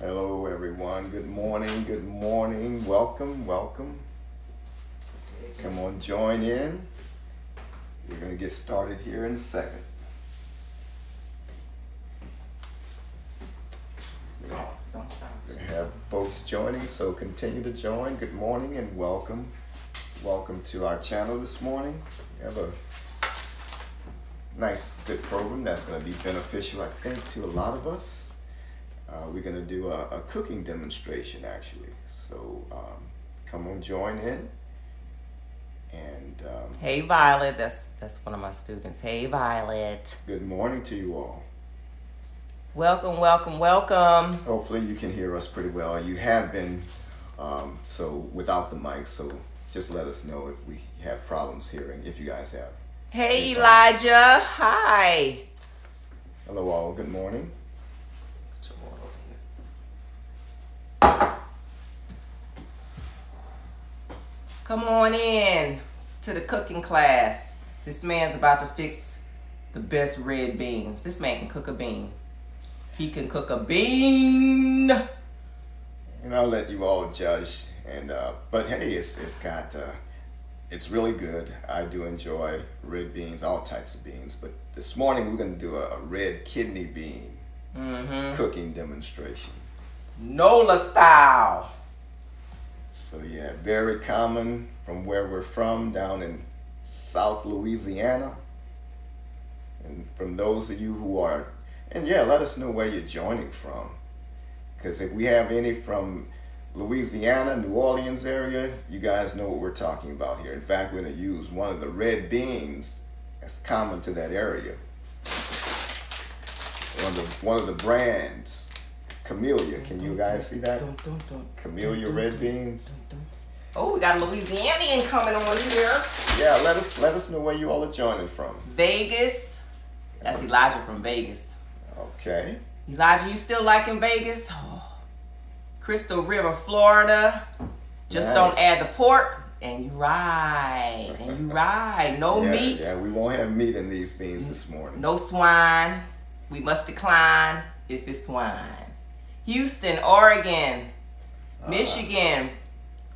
Hello, everyone. Good morning. Good morning. Welcome. Welcome. Come on, join in. We're going to get started here in a second. Don't stop. We have folks joining, so continue to join. Good morning and welcome. Welcome to our channel this morning. We have a nice, good program that's going to be beneficial, I think, to a lot of us. Uh, we're going to do a, a cooking demonstration, actually. So um, come on, join in. And um, Hey Violet, that's that's one of my students. Hey Violet. good morning to you all. Welcome, welcome, welcome. Hopefully you can hear us pretty well. You have been um, so without the mic, so just let us know if we have problems hearing. If you guys have. Hey Elijah. Hi. Hello all. Good morning. Come on in to the cooking class. This man's about to fix the best red beans. This man can cook a bean. He can cook a bean. And I'll let you all judge. And uh, but hey, it's it's got uh, it's really good. I do enjoy red beans, all types of beans. But this morning we're going to do a, a red kidney bean Mm-hmm. cooking demonstration. Nola style. So yeah, very common from where we're from down in South Louisiana. And from those of you who are, and yeah, let us know where you're joining from. Because if we have any from Louisiana, New Orleans area, you guys know what we're talking about here. In fact, we're going to use one of the red beans that's common to that area. One of the, one of the brands, Camellia. Can you guys see that? Camellia red beans. Oh, we got a Louisianian coming on here. Yeah, let us let us know where you all are joining from. Vegas. That's Elijah from Vegas. Okay. Elijah, you still liking Vegas? Oh. Crystal River, Florida. Just Nice. don't add the pork. And you right. And you right. No yeah, meat. Yeah, we won't have meat in these beans this morning. No swine. We must decline if it's swine. Houston, Oregon, Ah. Michigan,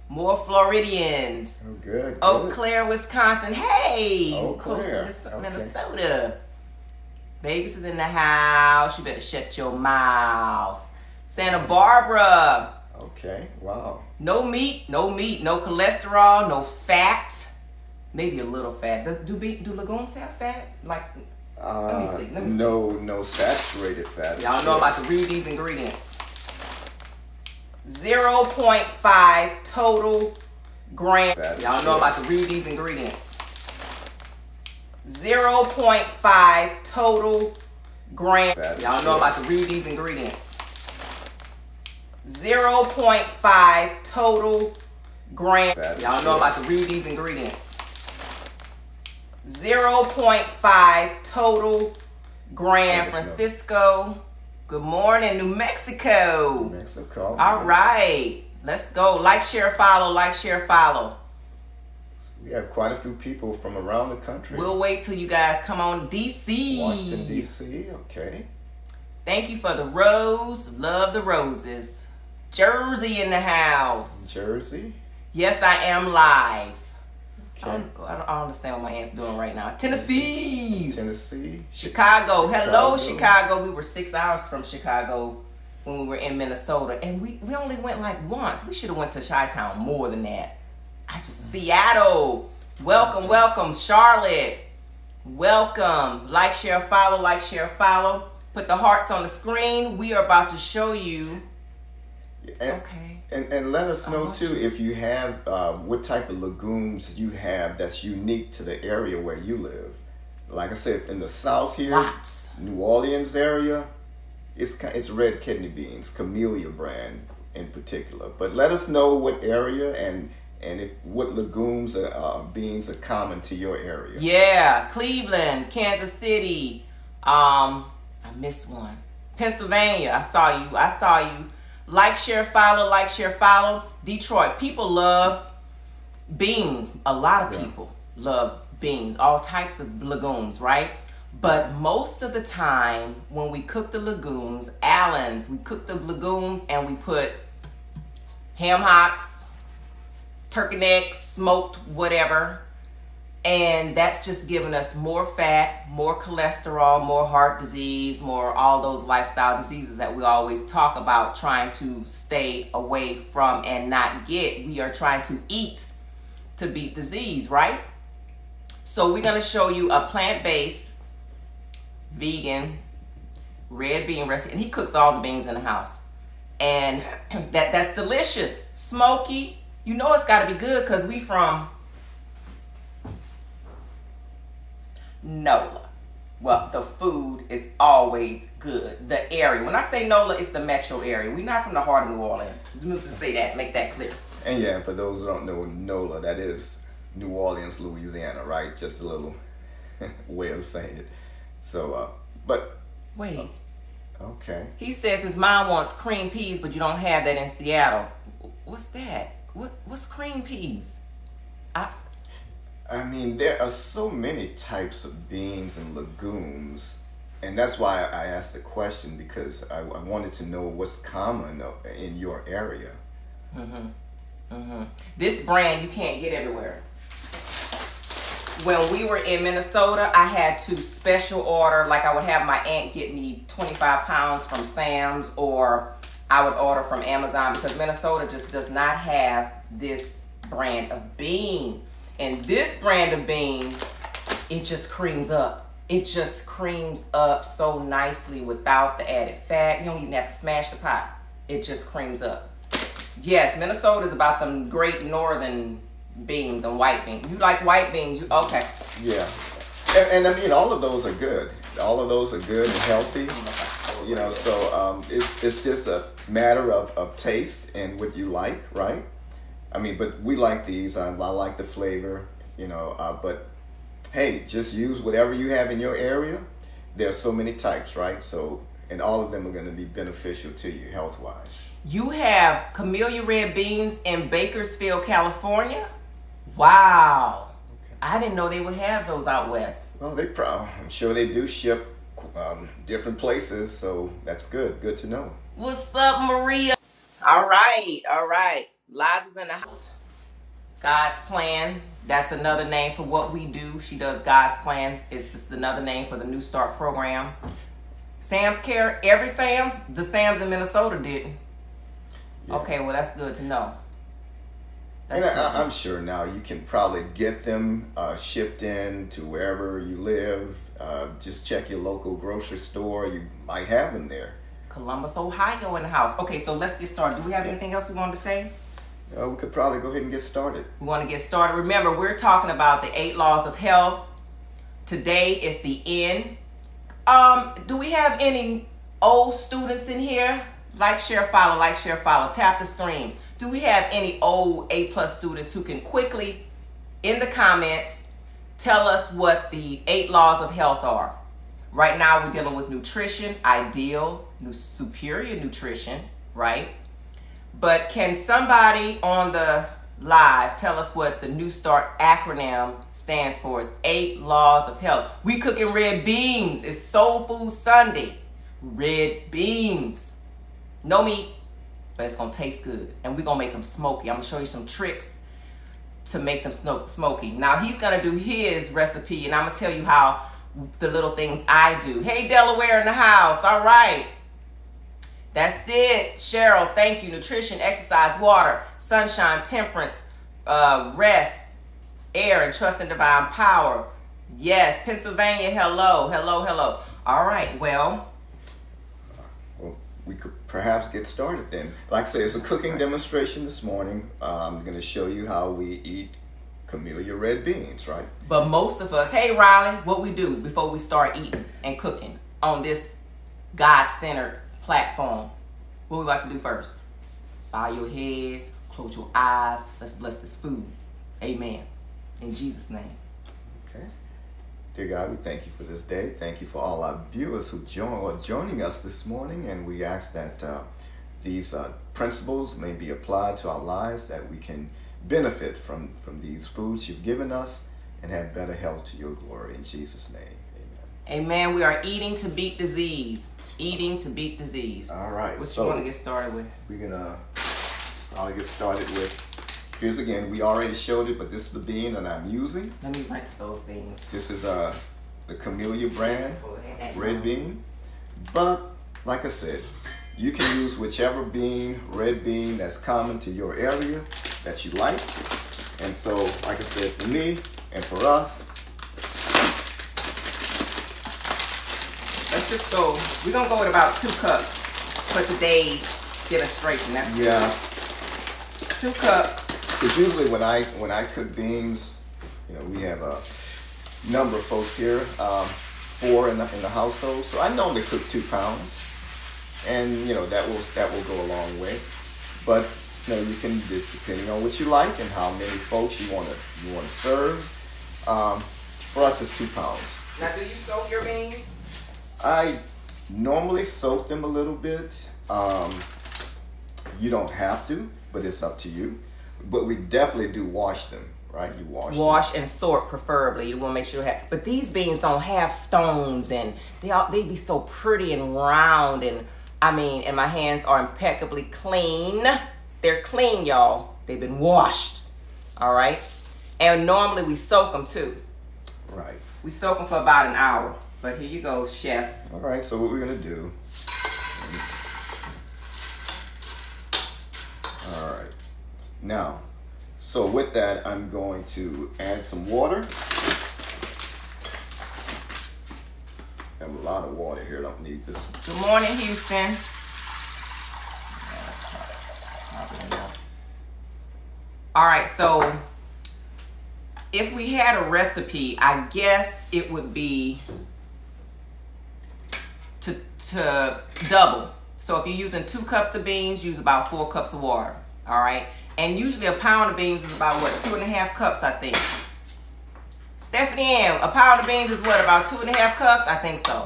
more Floridians. Oh, good. Eau. Claire, Wisconsin. Hey, Eau close to Claire. Okay. Minnesota. Vegas is in the house. You better shut your mouth. Santa Barbara. Okay. Wow. No meat, no meat, no cholesterol, no fat. Maybe a little fat. Does, do be, do legumes have fat? Like Uh, me see, let me see. no, no saturated fat. y'all know I'm about to read these ingredients. 0.5 total gram. Y'all know I'm about to read these ingredients. 0.5 total gram. Y'all know I'm about to read these ingredients. 0.5 total gram. Y'all know I'm about to read these ingredients. 0.5 total gram. Let us know. Francisco. Good morning, New Mexico. Mexico. All right. Let's go. Like, share, follow. Like, share, follow. We have quite a few people from around the country. We'll wait till you guys come on DC. Washington D.C. Okay. Thank you for the rose. Love the roses. Jersey in the house. Jersey. Yes, I am live. I, Okay. don't, I don't I don't understand what my aunt's doing right now. Tennessee. Tennessee. Chicago. Hello, Chicago. Chicago. We were six hours from Chicago when we were in Minnesota, and we, we only went like once. We should have went to Chi Town more than that. I just Seattle. Welcome, welcome, Charlotte. Welcome. Like, share, follow. Like, share, follow. Put the hearts on the screen. We are about to show you. And, Okay. And, and let us know too if you have uh, what type of legumes you have that's unique to the area where you live. Like I said, in the south here, Lots. New Orleans area, it's it's red kidney beans, Camellia brand in particular. But let us know what area and and if, what legumes or uh, beans are common to your area. Yeah, Cleveland, Kansas City. Um, I missed one. Pennsylvania. I saw you. I saw you. Like, share, follow. Like, share, follow. Detroit. People love beans. A lot of Yeah. people love beans. All types of legumes, right? But most of the time, when we cook the legumes, Allen's, we cook the legumes and we put ham hocks, turkey necks, smoked whatever, and that's just giving us more fat, more cholesterol, more heart disease, more all those lifestyle diseases that we always talk about trying to stay away from and not get. We are trying to eat to beat disease, right? So we're going to show you a plant-based vegan red bean recipe and he cooks all the beans in the house. And that that's delicious. Smoky. You know it's got to be good cuz we from NOLA. Well, the food is always good. The area. When I say NOLA, it's the metro area. We're not from the heart of New Orleans. Let's just say that, make that clear. And yeah, for those who don't know NOLA, that is New Orleans, Louisiana, right? Just a little way of saying it. So, uh, but. Wait. Uh, okay. He says his mom wants cream peas, but you don't have that in Seattle. What's that? What What's cream peas? I I mean, there are so many types of beans and legumes, and that's why I asked the question because I, I wanted to know what's common in your area. Mm-hmm. Mm-hmm. This brand you can't get everywhere. When we were in Minnesota, I had to special order, like I would have my aunt get me 25 pounds from Sam's, or I would order from Amazon because Minnesota just does not have this brand of bean. And this brand of bean, it just creams up. It just creams up so nicely without the added fat. You don't even have to smash the pot. It just creams up. Yes, Minnesota is about them great northern beans and white beans. You like white beans? You okay? Yeah, and, and I mean all of those are good. All of those are good and healthy. You know, so um, it's it's just a matter of, of taste and what you like, right? I mean, but we like these. I, I like the flavor, you know. Uh, but hey, just use whatever you have in your area. There's so many types, right? So, and all of them are going to be beneficial to you health wise. You have camellia red beans in Bakersfield, California. Wow. Okay. I didn't know they would have those out west. Well, they probably, I'm sure they do ship um, different places, so that's good. Good to know. What's up, Maria? All right, all right. Liza's in the house. God's plan. That's another name for what we do. She does God's plan. It's just another name for the New Start program. Sam's Care. Every Sam's, the Sam's in Minnesota didn't. Yeah. Okay, well that's good to know. That's and I, am sure now you can probably get them uh, shipped in to wherever you live. Uh, just check your local grocery store. You might have them there. Columbus, Ohio in the house. Okay, so let's get started. Do we have anything else we wanted to say? Uh, we could probably go ahead and get started. We want to get started. Remember, we're talking about the eight laws of health. Today is the end. Um, do we have any old students in here? Like, share, follow, like, share, follow. Tap the screen. Do we have any old A plus students who can quickly, in the comments, tell us what the eight laws of health are? Right now, we're dealing with nutrition, ideal, superior nutrition, right? But can somebody on the live tell us what the New Start acronym stands for? It's eight laws of health. We cooking red beans. It's Soul Food Sunday. Red beans. No meat, but it's gonna taste good. And we're gonna make them smoky. I'm gonna show you some tricks to make them smoky. Now he's gonna do his recipe and I'm gonna tell you how the little things I do. Hey Delaware in the house, all right. That's it. Cheryl, thank you. Nutrition, exercise, water, sunshine, temperance, uh, rest, air, and trust in divine power. Yes, Pennsylvania, hello, hello, hello. All right, well. Well, we could perhaps get started then. Like I say, it's a cooking demonstration this morning. I'm going to show you how we eat camellia red beans, right? But most of us, hey Riley, what we do before we start eating and cooking on this God-centered platform. What we about to do first? Bow your heads, close your eyes. Let's bless this food. Amen. In Jesus' name. Okay. Dear God, we thank you for this day. Thank you for all our viewers who join, are joining us this morning. And we ask that uh, these uh, principles may be applied to our lives, that we can benefit from, from these foods you've given us and have better health to your glory. In Jesus' name, amen. Amen. We are eating to beat disease. Eating to beat disease. All right. What so you want to get started with? we're gonna I'll get started with here's again, we already showed it, but this is the bean that I'm using. Let me rinse those beans. This is uh the Camellia brand red bean. But like I said, you can use whichever bean, red bean that's common to your area that you like. And so, like I said, for me and for us, Let's just go. We're gonna go with about two cups for today's demonstration. That's yeah, two cups. because usually when I when I cook beans, you know, we have a number of folks here, um, four in the, in the household. So I normally cook two pounds, and you know that will that will go a long way. But you know, you can just depending on what you like and how many folks you want to you want to serve. Um, for us, it's two pounds. Now, do you soak your beans? I normally soak them a little bit. Um, you don't have to, but it's up to you. But we definitely do wash them, right? You wash. them. Wash and sort, preferably. You want to make sure. You have, but these beans don't have stones, and they all they be so pretty and round, and I mean, and my hands are impeccably clean. They're clean, y'all. They've been washed. All right. And normally we soak them too. Right. We soak them for about an hour. But here you go, chef. All right. So what we're gonna do? All right. Now, so with that, I'm going to add some water. I have a lot of water here. Don't need this. Good morning, Houston. All right, so if we had a recipe, I guess it would be to double. So if you're using two cups of beans, use about four cups of water. All right, and usually a pound of beans is about what two and a half cups, I think. Stephanie Ann, a pound of beans is what about two and a half cups? I think so.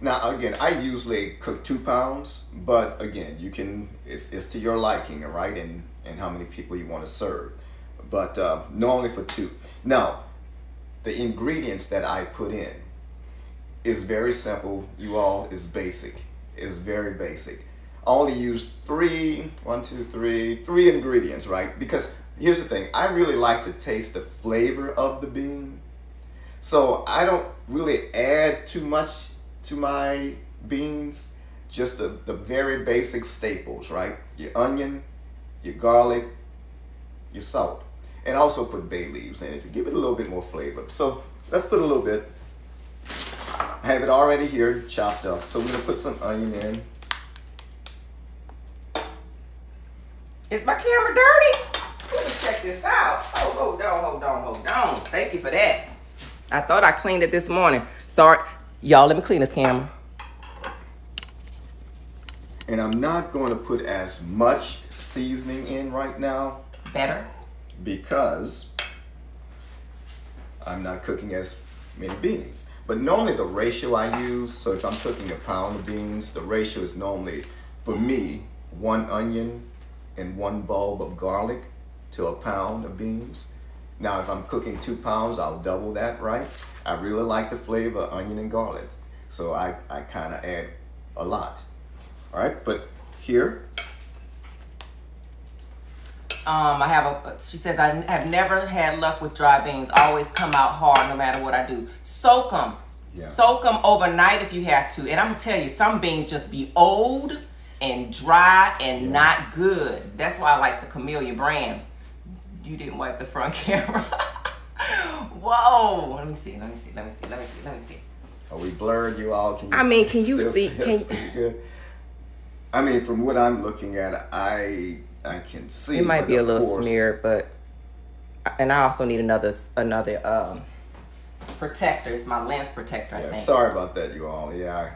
Now, again, I usually cook two pounds, but again, you can, it's, it's to your liking, all right, and, and how many people you want to serve. But uh, normally for two. Now, the ingredients that I put in is very simple. You all is basic. Is very basic. I only use three, one, two, three, three ingredients, right? Because here's the thing, I really like to taste the flavor of the bean. So I don't really add too much to my beans, just the, the very basic staples, right? Your onion, your garlic, your salt. And also put bay leaves in it to give it a little bit more flavor. So let's put a little bit. I have it already here chopped up. So we're gonna put some onion in. Is my camera dirty? Let me check this out. Oh, hold on, hold on, hold on. Thank you for that. I thought I cleaned it this morning. Sorry. Y'all, let me clean this camera. And I'm not going to put as much seasoning in right now Better? because I'm not cooking as many beans. But normally the ratio I use, so if I'm cooking a pound of beans, the ratio is normally, for me, one onion and one bulb of garlic to a pound of beans. Now, if I'm cooking two pounds, I'll double that, right? I really like the flavor of onion and garlic. So I, I kind of add a lot. All right, but here, Um, I have a. She says I have never had luck with dry beans. Always come out hard no matter what I do. Soak them. Yeah. Soak them overnight if you have to. And I'm gonna tell you, some beans just be old and dry and Yeah. not good. That's why I like the Camellia brand. You didn't wipe the front camera. Whoa. Let me see. Let me see. Let me see. Let me see. Let me see. Are we blurred, you all? Can you I mean, can you still see- us can- pretty? I mean, from what I'm looking at, I I can see. It might be a little course- smeared, but and I also need another another um protector. It's my lens protector. I Yeah, think. sorry about that, you all. Yeah, I, I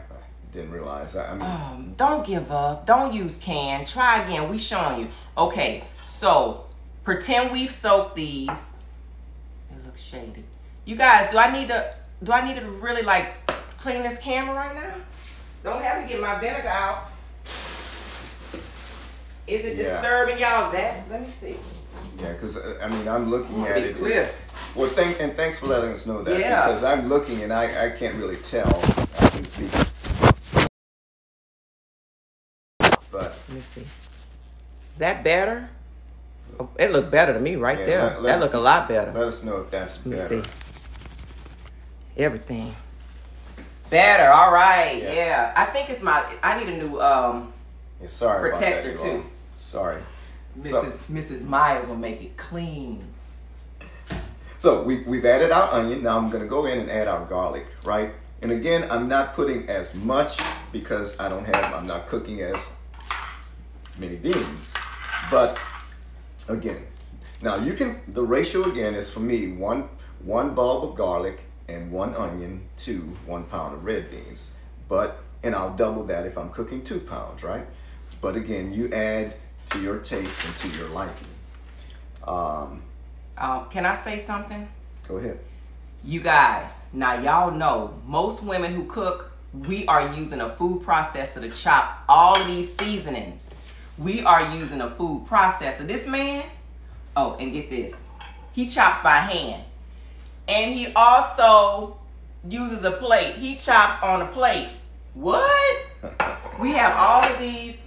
didn't realize that. I mean, Um, don't give up. Don't use can. Try again. We showing you. Okay, so pretend we've soaked these. It looks shady. You guys, do I need to? Do I need to really like clean this camera right now? Don't have me get my vinegar out. Is it Yeah. disturbing y'all? That let me see. yeah, because I mean, I'm looking at it. clear. Well, thank and thanks for letting us know that Yeah. because I'm looking and I, I can't really tell. I can see, but Let me see. Is that better? Oh, it looked better to me right Yeah, there. let- that looked a lot better. let us know if that's better. Let me see. Everything. Better. All right. Yeah. Yeah. I think it's my. I need a new um. Yeah, sorry Protector, that, you all. too. Sorry. So- Mrs. Mrs. Myers will make it clean. So we, we've added our onion. Now I'm going to go in and add our garlic, right? And again, I'm not putting as much because I don't have, I'm not cooking as many beans. But again, now you can, the ratio again is for me, one, one bulb of garlic and one onion to one pound of red beans. But, and I'll double that if I'm cooking two pounds, right? But again, you add to your taste and to your liking. Um, Um, can I say something? go ahead. You guys, now y'all know most women who cook, we are using a food processor to chop all of these seasonings. We are using a food processor. This man, oh, and get this, he chops by hand. And he also uses a plate. He chops on a plate. What? We have all of these.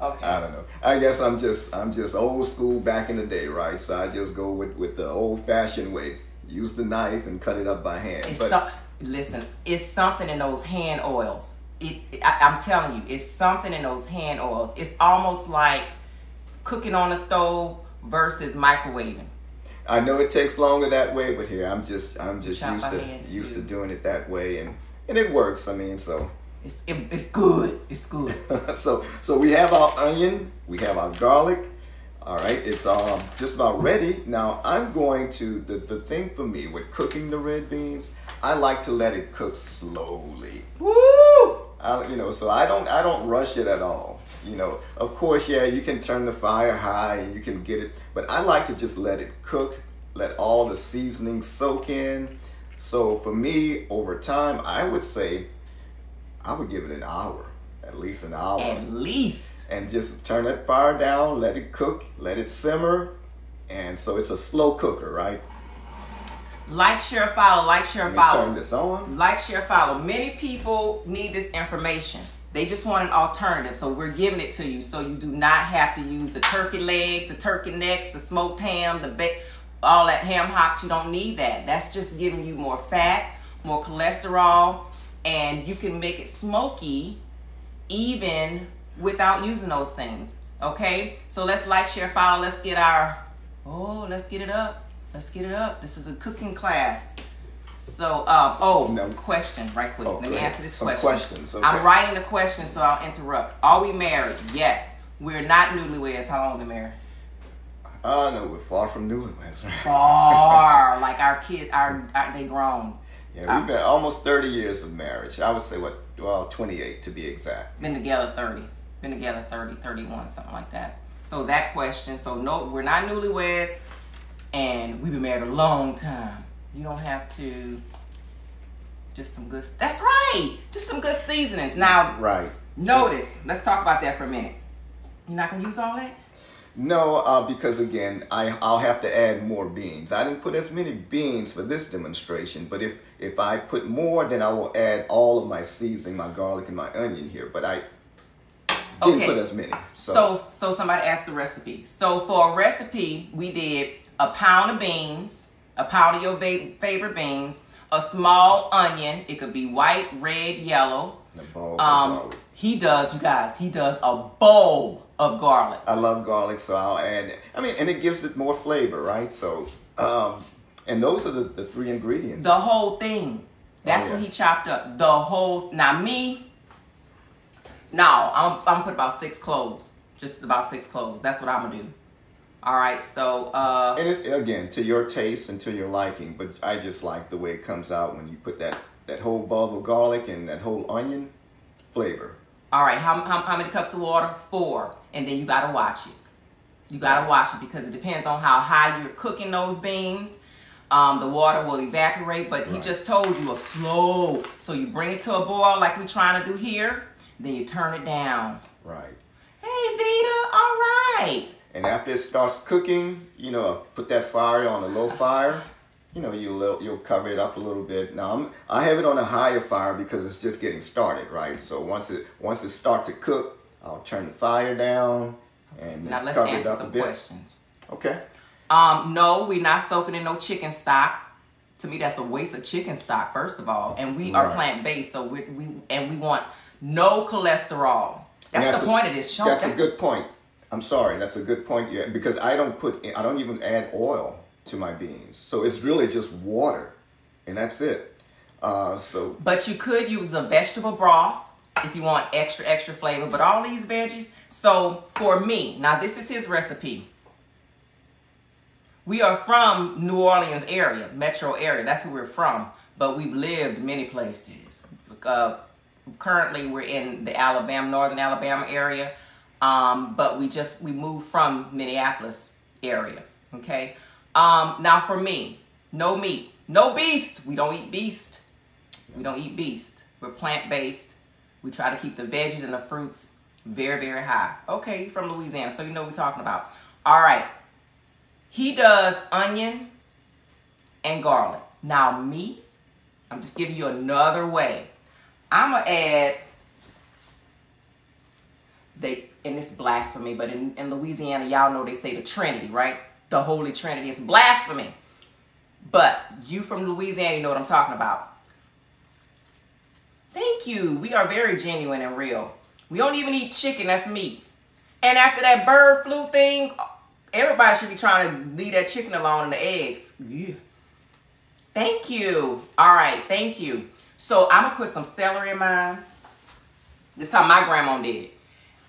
Okay. I don't know. I guess I'm just I'm just old school back in the day, right? So I just go with with the old fashioned way. Use the knife and cut it up by hand. It's But some, listen, it's something in those hand oils. It, I, I'm telling you, it's something in those hand oils. It's almost like cooking on a stove versus microwaving. I know it takes longer that way, but here I'm just I'm just used to used too. to doing it that way, and and it works. I mean, so It's it, it's good. It's good. so so we have our onion, we have our garlic. All right, it's um just about ready. Now I'm going to the the thing for me with cooking the red beans, I like to let it cook slowly. Woo! I, you know, so I don't I don't rush it at all. You know, of course, yeah, you can turn the fire high and you can get it, but I like to just let it cook, let all the seasonings soak in. So for me, over time, I would say I would give it an hour, at least an hour, At least. and just turn that fire down, let it cook, let it simmer, and so it's a slow cooker, right? Like, share, follow. Like, share, follow. turn this on. Like, share, follow. Many people need this information. They just want an alternative, so we're giving it to you. So you do not have to use the turkey legs, the turkey necks, the smoked ham, the ba- all that ham hocks. You don't need that. That's just giving you more fat, more cholesterol, and you can make it smoky even without using those things. Okay, so let's like, share, follow. Let's get our oh, let's get it up. Let's get it up. This is a cooking class. So, um, oh, No. question, right quick. Oh, Let me answer this Some question. questions, okay. I'm writing the question, so I'll interrupt. Are we married? Yes. We're not newlyweds. How long we married? Oh no, we're far from newlyweds. Far. like our kids, our, our they grown. Yeah, we've been almost 30 years of marriage. I would say, what, well, 28 to be exact. Been together 30. Been together 30, 31, something like that. So that question. So no, we're not newlyweds, and we've been married a long time. You don't have to. Just some good. That's right. Just some good seasonings. Now, Right. notice. Let's talk about that for a minute. You're not gonna use all that. No, uh, because again, I, I'll have to add more beans. I didn't put as many beans for this demonstration, but if, if I put more, then I will add all of my seasoning, my garlic and my onion here, but I didn't Okay. put as many. So, so somebody asked the recipe. So for a recipe, we did a pound of beans, a pound of your ba- favorite beans, a small onion. It could be white, red, yellow. The bulb of Um, he does, you guys. He does a bowl of garlic. I love garlic, so I'll add. It. I mean, and it gives it more flavor, right? So, um, and those are the, the three ingredients. The whole thing. That's Oh, what he chopped up. The whole. Now me. No, I'm I'm gonna put about six cloves. Just about six cloves. That's what I'm gonna do. All right. So. uh and it's again to your taste and to your liking, but I just like the way it comes out when you put that that whole bulb of garlic and that whole onion flavor. All right, how, how, how many cups of water? Four. And then you gotta watch it. You gotta watch it because it depends on how high you're cooking those beans. Um, the water will evaporate, but he just told you a slow. So you bring it to a boil like we're trying to do here, then you turn it down. Right. Hey Vita, all right. And after it starts cooking, you know, put that fire on a low fire. you know, you little, you'll cover it up a little bit. Now I'm, I have it on a higher fire because it's just getting started, right? So once it once it start to cook, I'll turn the fire down and Now let's cover it answer some questions. Okay. Um, no, we're not soaking in no chicken stock. To me, that's a waste of chicken stock, first of all. And we are plant based, so we, we and we want no cholesterol. That's, That's the a- point of this show. That's, That's a good point. I'm sorry, that's a good point. Yeah, because I don't put, I don't even add oil to my beans, so it's really just water, and that's it. Uh, so But you could use a vegetable broth if you want extra, extra flavor. But all these veggies. So for me, now this is his recipe. We are from New Orleans area, metro area. That's where we're from. But we've lived many places. Uh, currently, we're in the Alabama, northern Alabama area. Um, but we just we moved from Minneapolis area. Okay. Um, now for me, no meat, no beast. We don't eat beast. We don't eat beast. We're plant based. We try to keep the veggies and the fruits very, very high. Okay, from Louisiana, so you know what we're talking about. All right. He does onion and garlic. Now, me, I'm just giving you another way. I'm going to add, they, and it's blasphemy, but in, in Louisiana, y'all know they say the Trinity, right? The Holy Trinity is blasphemy. But you from Louisiana, you know what I'm talking about. Thank you. We are very genuine and real. We don't even eat chicken, that's meat. And after that bird flu thing, everybody should be trying to leave that chicken alone and the eggs. Yeah. Thank you. All right, thank you. So I'm gonna put some celery in mine. This is how my grandma did it.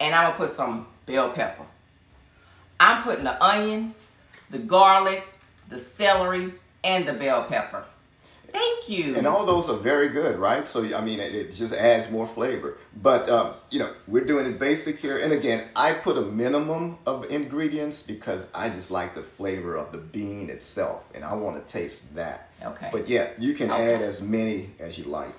And I'm gonna put some bell pepper. I'm putting the onion, the garlic, the celery, and the bell pepper. Thank you. And all those are very good, right? So I mean, it, it just adds more flavor. But um, you know, we're doing it basic here. And again, I put a minimum of ingredients because I just like the flavor of the bean itself, and I want to taste that. Okay. But yeah, you can Okay. add as many as you like.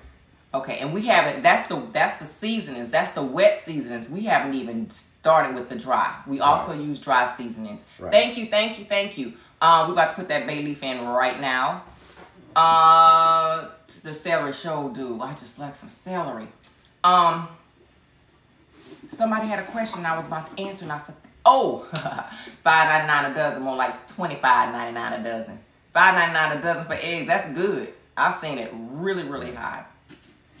Okay, and we haven't. That's the that's the seasonings. That's the wet seasonings. We haven't even started with the dry. We also use dry seasonings. Right. Thank you, thank you, thank you. Um, we're about to put that bay leaf in right now. Uh, the celery show do. I just like some celery. Um, somebody had a question I was about to answer, and I oh, five ninety nine a dozen, more like twenty five ninety nine a dozen. Five ninety nine a dozen for eggs. That's good. I've seen it really, really high.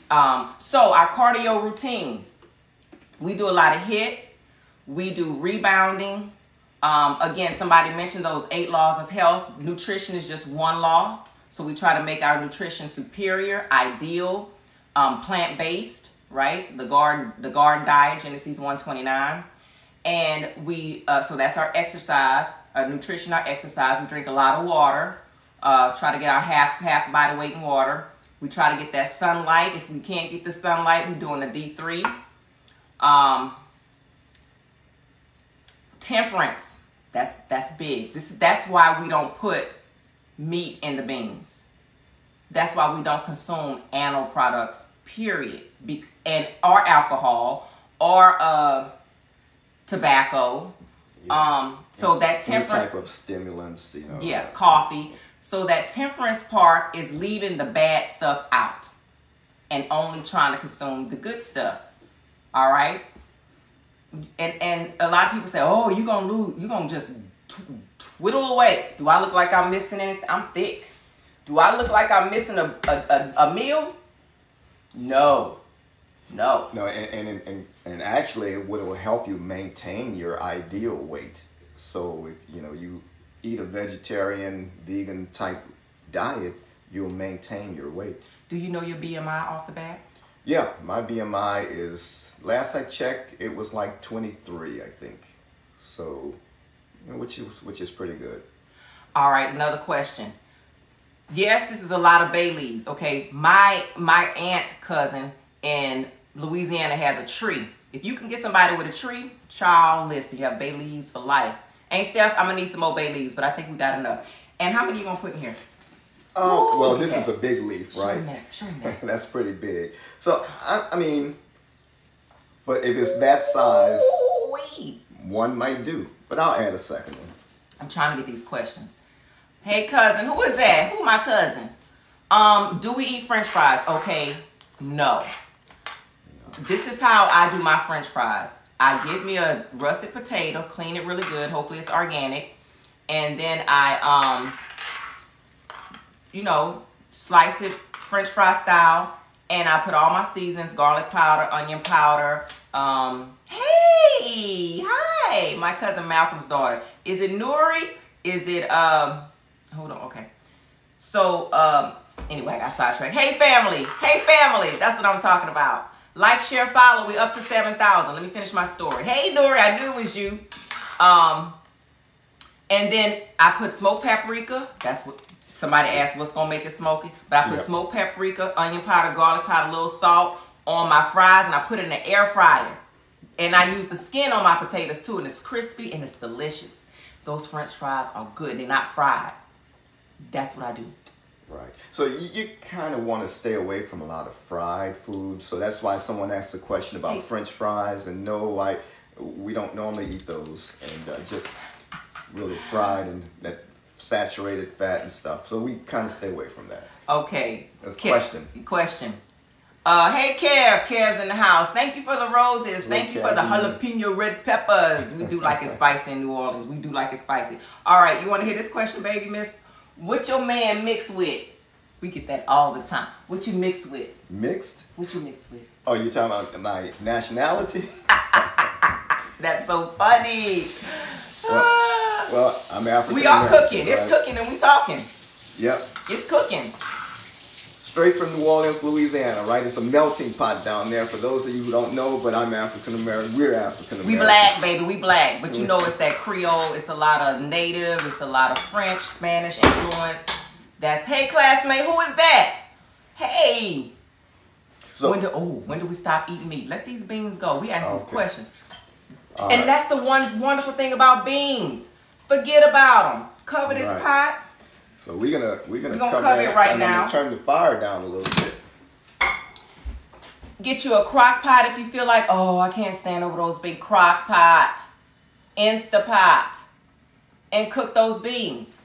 Um, so our cardio routine, we do a lot of HIIT. We do rebounding. Um, again, somebody mentioned those eight laws of health. Nutrition is just one law. So we try to make our nutrition superior, ideal, um, plant based, right? The garden, the garden diet, Genesis 129. And we, uh, so that's our exercise, our nutrition, our exercise. We drink a lot of water. Uh, try to get our half half body weight in water. We try to get that sunlight. If we can't get the sunlight, we're doing a D three. Um, temperance. That's that's big. This is that's why we don't put meat and the beans. That's why we don't consume animal products. Period. Be, and or alcohol or uh, tobacco. Um, so that Any temperance type of stimulants, you know. yeah, coffee. So that temperance part is leaving the bad stuff out and only trying to consume the good stuff. All right? And and a lot of people say, "Oh, you're to lose, You're to just twiddle away." Do I look like I'm missing anything? I'm thick. Do I look like I'm missing a a, a, a meal? No. No. No, and, and and and actually, it will help you maintain your ideal weight. So if you know you eat a vegetarian, vegan type diet, you'll maintain your weight. Do you know your BMI off the bat? Yeah, my BMI is last I checked, it was like 23, I think. So, which is which is pretty good. All right, another question. Yes, this is a lot of bay leaves. Okay, my my aunt cousin in Louisiana has a tree. If you can get somebody with a tree, child, listen, you have bay leaves for life. Ain't Steph? I'm gonna need some more bay leaves, but I think we got enough. And how many you gonna put in here? Oh, Ooh, well, this at is a big leaf, Show right? me that. Show me that. That's pretty big. So, I, I mean, but if it's that size, Ooh, one might do. But I'll add a second one. I'm trying to get these questions. Hey, cousin. Who is that? Who my cousin? Um, do we eat French fries? Okay, no. This is how I do my French fries. I give me a russet potato, clean it really good. Hopefully it's organic, and then I um, you know, slice it French fry style, and I put all my seasons: garlic powder, onion powder. Um, hey, hi, my cousin Malcolm's daughter. Is it Nuri? Is it um? Hold on, okay. So um, anyway, I got sidetracked. Hey family, hey family. That's what I'm talking about. Like, share, follow. We up to seven thousand. Let me finish my story. Hey Nuri, I knew it was you. Um, and then I put smoked paprika. That's what somebody asked what's gonna make it smoky. But I put smoked paprika, onion powder, garlic powder, a little salt on my fries, and I put it in the air fryer. And I use the skin on my potatoes too, and it's crispy and it's delicious. Those French fries are good. They're not fried. That's what I do. Right. So you, you kind of want to stay away from a lot of fried food. So that's why someone asked a question about Hey. French fries, and no, I we don't normally eat those, and uh, just really fried and that saturated fat and stuff. So we kind of stay away from that. Okay. That's question. Question. Uh, hey Kev, Kev's in the house. Thank you for the roses. Thank you for the jalapeno red peppers. We do like it spicy in New Orleans. We do like it spicy. All right, you want to hear this question, baby miss? What your man mix with? We get that all the time. What you mix with? Mixed? What you mix with? Oh, you're talking about my nationality? That's so funny. Well, well, I'm African. we are cooking. It's cooking and we talking. Yep. It's cooking. Straight from New Orleans, Louisiana, right? It's a melting pot down there. For those of you who don't know, but I'm African American. We're African American. We black, baby. We black. But you know it's that Creole. It's a lot of native. It's a lot of French, Spanish influence. That's hey classmate. Who is that? Hey. So, when do oh when do we stop eating meat? Let these beans go. We ask these questions. all And right. that's the one wonderful thing about beans. Forget about them. Cover this Right. pot. So we're gonna we're gonna, We're gonna cover it right and now. turn the fire down a little bit. Get you a crock pot if you feel like, oh, I can't stand over those big crock pot, Instapot, and cook those beans.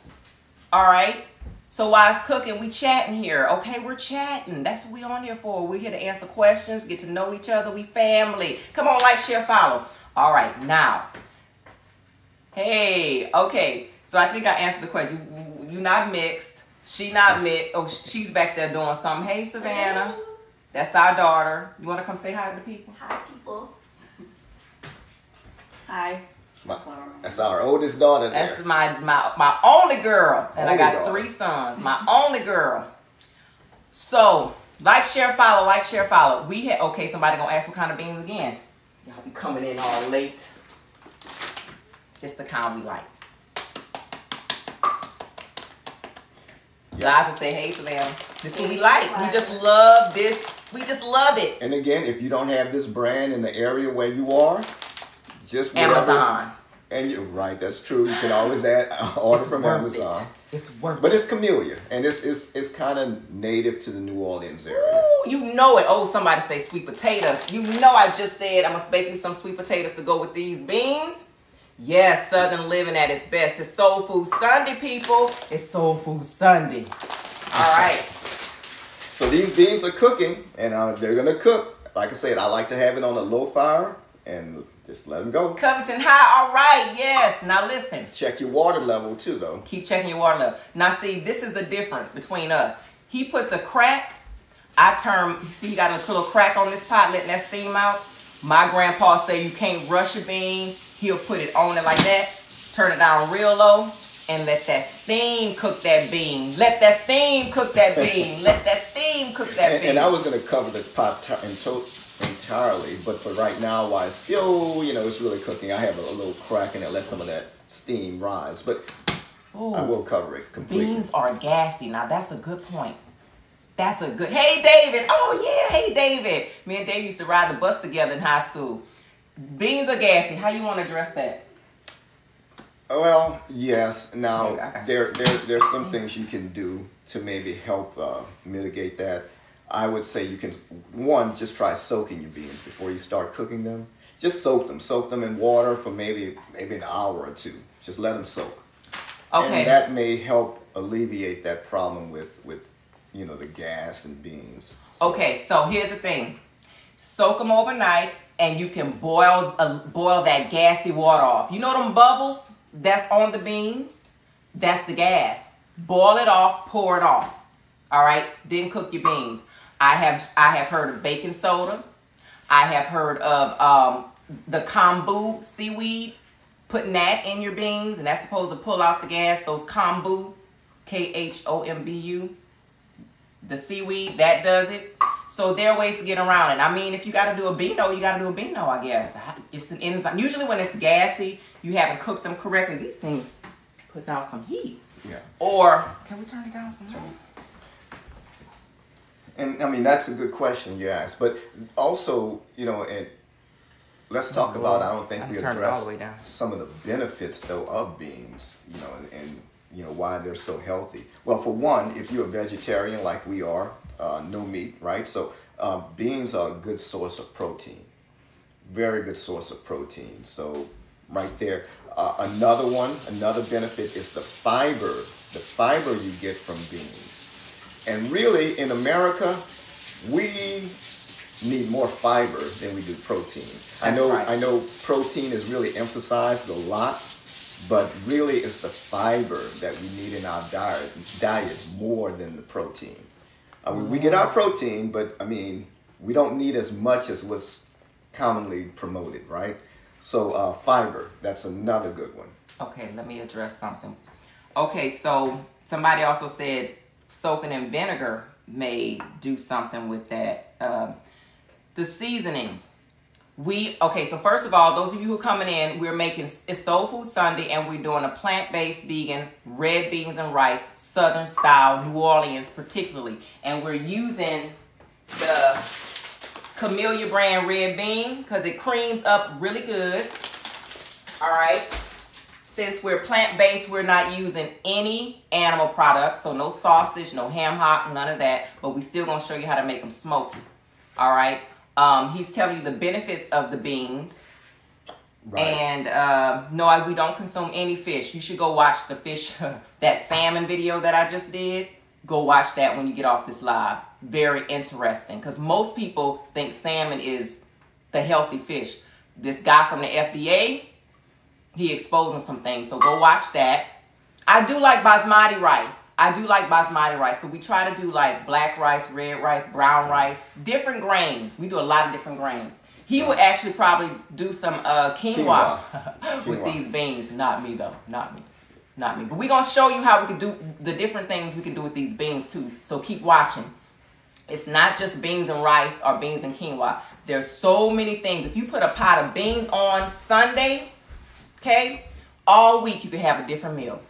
All right. So while it's cooking, we chatting here. Okay, we're chatting. That's what we on here for. We're here to answer questions, get to know each other. We family. Come on, like, share, follow. All right, now. Hey, okay. So I think I answered the question. You, you not mixed. She not mixed. Oh, she's back there doing something. Hey, Savannah. That's our daughter. You want to come say hi to the people? Hi, people. Hi. It's my- that's our oldest daughter there. That's my my my only girl, and I got daughter. three sons. My only girl. So like, share, follow, like, share, follow. We had okay. Somebody gonna ask what kind of beans again? Y'all be coming in all late. It's the kind we like. Will say, "Hey, Savannah, this is what we like. We just love this. We just love it." and again, if you don't have this brand in the area where you are, just whatever- Amazon. And you're right, that's true. You can always add uh, order It's from Amazon. it. It's worth it. But it's camellia, and it's it's it's kind of native to the New Orleans area. Ooh, you know it. Oh, somebody say sweet potatoes. You know I just said I'm gonna bake me some sweet potatoes to go with these beans. Yes, Southern living at its best. It's Soul Food Sunday, people. It's Soul Food Sunday. All right. So these beans are cooking, and uh, they're gonna cook. Like I said, I like to have it on a low fire and just let them go. Covington High. All right. Yes. Now listen. Check your water level too, though. Keep checking your water level. Now, see, this is the difference between us. He puts a crack. I turn. You see, he got a little crack on this pot, letting that steam out. My grandpa say you can't rush a bean. He'll put it on it like that, turn it down real low, and let that steam cook that bean. Let that steam cook that bean. let that steam cook that And, bean. and I was gonna cover the pot ti- in to- entirely, but for right now, while it's still, you know, it's really cooking, I have a, a little crack in it, let some of that steam rise. But Ooh. I will cover it completely. Beans are gassy. Now that's a good point. That's a good. Hey David. Oh yeah. Hey David. Me and Dave used to ride the bus together in high school. Beans are gassy. How you want to address that? Well, yes. Now Okay, I got you. there, there, there's some things you can do to maybe help uh, mitigate that. I would say you can one just try soaking your beans before you start cooking them. Just soak them. Soak them in water for maybe maybe an hour or two. Just let them soak. Okay. And that may help alleviate that problem with with you know the gas and beans. Okay, so here's the thing: soak them overnight, and you can boil uh, boil that gassy water off. You know them bubbles that's on the beans? That's the gas. Boil it off, pour it off. All right. Then cook your beans. I have I have heard of baking soda. I have heard of um, the kombu seaweed. Putting that in your beans, and that's supposed to pull out the gas. Those kombu, K H O M B U the seaweed that does it. So there are ways to get around it. I mean, if you got to do a beano, you got to do a beano, I guess. It's an enzyme. Usually, when it's gassy, you haven't cooked them correctly. These things put out some heat. Yeah. Or can we turn it down some more? And I mean that's a good question you asked, but also you know, and let's talk Oh, about. I don't think I we turned it all the way addressed some of the benefits though of beans. You know, and, and you know why they're so healthy. Well, for one, if you're a vegetarian like we are, uh, no meat, right? So uh, beans are a good source of protein. Very good source of protein. So right there, uh, another one, another benefit is the fiber. The fiber you get from beans. And really, in America, we need more fiber than we do protein. I know right. I know protein is really emphasized a lot, but really it's the fiber that we need in our diet diet more than the protein. I mean, we get our protein, but I mean, we don't need as much as what's commonly promoted, right? So uh, fiber, that's another good one. Okay, let me address something. Okay, so somebody also said soaking in vinegar may do something with that. Um, the seasonings. We okay. So first of all, those of you who are coming in, we're making it's Soul Food Sunday, and we're doing a plant-based vegan red beans and rice Southern style, New Orleans particularly, and we're using the Camellia brand red bean because it creams up really good. All right. Since we're plant based, we're not using any animal products, so no sausage, no ham hock, none of that. But we still gonna show you how to make them smoky. All right. Um, he's telling you the benefits of the beans. And uh, no, I, we don't consume any fish. You should go watch the fish, that salmon video that I just did. Go watch that when you get off this live. Very interesting because most people think salmon is the healthy fish. This guy from the FDA, he exposing some things. So go watch that. I do like basmati rice. I do like basmati rice, but we try to do like black rice, red rice, brown rice, different grains. We do a lot of different grains. He would actually probably do some uh, quinoa, with Quinoa. these beans. Not me though. Not me. Not me. But we're gonna show you how we can do the different things we can do with these beans too. So keep watching. It's not just beans and rice or beans and quinoa. There's so many things. If you put a pot of beans on Sunday, okay, all week you can have a different meal.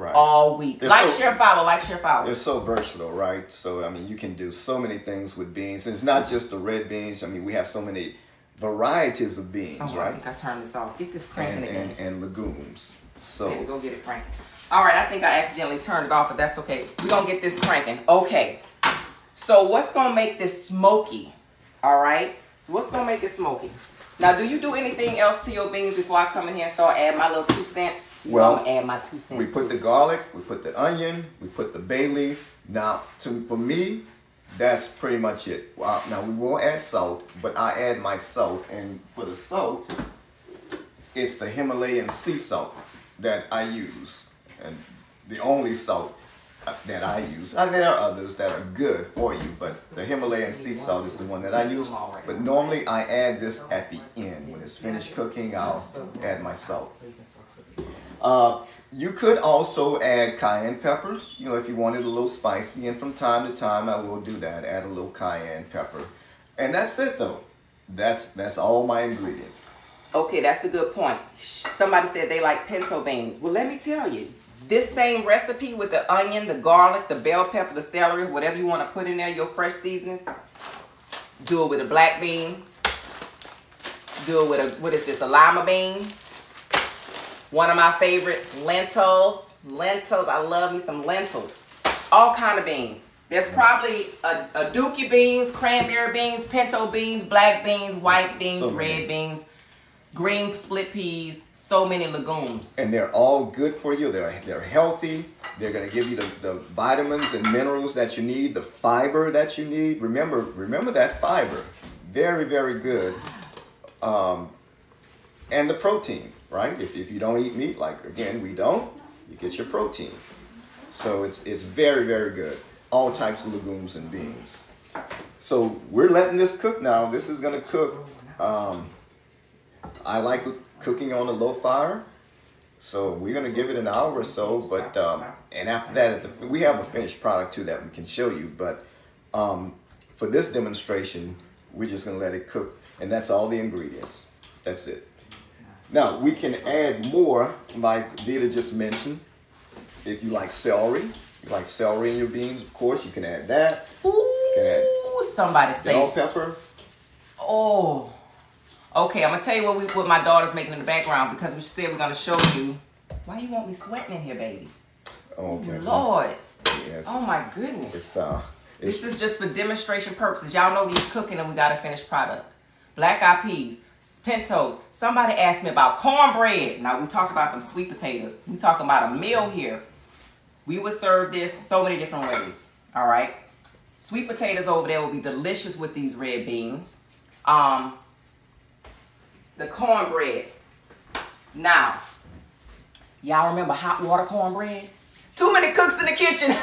Right. All week. They're like, so- share, follow. Like, share, follow. They're so versatile, right? So I mean, you can do so many things with beans. It's not just the red beans. I mean, we have so many varieties of beans, Oh, I right? think I turned this off. Get this cranking And, again. and and legumes. Okay, So go get it cranking. All right, I think I accidentally turned it off, but that's okay. We're gonna get this cranking. Okay. So what's gonna make this smoky? All right. What's gonna make it smoky? Now, do you do anything else to your beans before I come in here and start adding my little two cents? You Well, add my two cents. we put the garlic, we put the onion, we put the bay leaf. Now, to for me, that's pretty much it. Well, now we will add salt, but I add my salt, and for the salt, it's the Himalayan sea salt that I use, and the only salt that I use. And there are others that are good for you, but the Himalayan sea salt is the one that I use. But normally I add this at the end. When it's finished cooking, I'll add my salt. Uh, you could also add cayenne pepper, you know, if you wanted a little spicy. And from time to time, I will do that. Add a little cayenne pepper, and that's it though. That's that's all my ingredients. Okay, that's a good point. Somebody said they like pinto beans. Well, let me tell you, this same recipe with the onion, the garlic, the bell pepper, the celery, whatever you want to put in there, your fresh seasonings, do it with a black bean. Do it with a, what is this, a lima bean? One of my favorite, lentils. Lentils, I love me some lentils. All kind of beans. There's probably a, adzuki beans, cranberry beans, pinto beans, black beans, white beans, So red beans green split peas, so many legumes. And they're all good for you. They're they're healthy. They're gonna give you the, the vitamins and minerals that you need, the fiber that you need. Remember, remember that fiber. Very, very good. Um, and the protein, right? If, if you don't eat meat, like again, we don't, you get your protein. So it's it's very, very good. All types of legumes and beans. So we're letting this cook now. This is gonna cook. Um, I like cooking on a low fire. So we're gonna give it an hour or so, but um, and after that, we have a finished product too that we can show you. But um, for this demonstration, we're just gonna let it cook, and that's all the ingredients. That's it. Now we can add more, like Vita just mentioned. If you like celery, you like celery in your beans, of course, you can add that. Ooh, can add somebody say bell pepper. Oh. Okay, I'm gonna tell you what we what my daughter's making in the background because we said we're gonna show you. Why you want me sweating in here, baby? Oh Okay. Lord. Yes. Oh my goodness. It's uh. It's, this is just for demonstration purposes. Y'all know these cooking and we got a finished product. Black eyed peas, pintos. Somebody asked me about cornbread. Now we talk about them sweet potatoes. We talking about a meal here. We would serve this so many different ways. All right. Sweet potatoes over there will be delicious with these red beans. Um, the cornbread. Now, y'all remember hot water cornbread? Too many cooks in the kitchen.